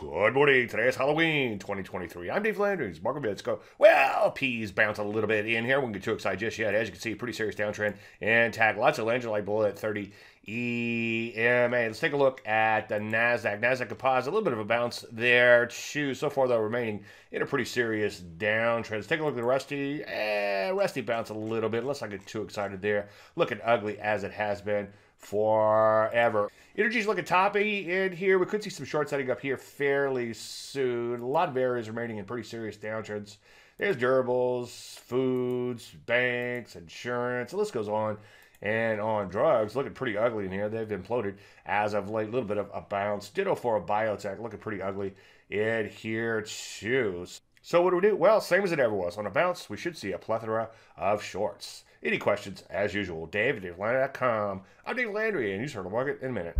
Good morning. Today is Halloween 2023. I'm Dave Landry's Market Bits go. Well, P's bounce a little bit in here. We won't get too excited just yet. As you can see, pretty serious downtrend and tag lots of Langellite below at 30 EMA. Let's take a look at the NASDAQ. NASDAQ composite, a little bit of a bounce there too. So far, though, remaining in a pretty serious downtrend. Let's take a look at the Rusty. Eh, Rusty bounce a little bit. Let's not get too excited there. Looking ugly as it has been forever. Energy's looking toppy in here. We could see some short setting up here fairly soon. A lot of areas remaining in pretty serious downtrends. There's durables, foods, banks, insurance. The list goes on and on drugs. Looking pretty ugly in here. They've imploded as of late. A little bit of a bounce. Ditto for a biotech. Looking pretty ugly in here too. So what do we do? Well, same as it ever was. On a bounce, we should see a plethora of shorts. Any questions, as usual, Dave at DaveLandry.com. I'm Dave Landry, and you start the market in a minute.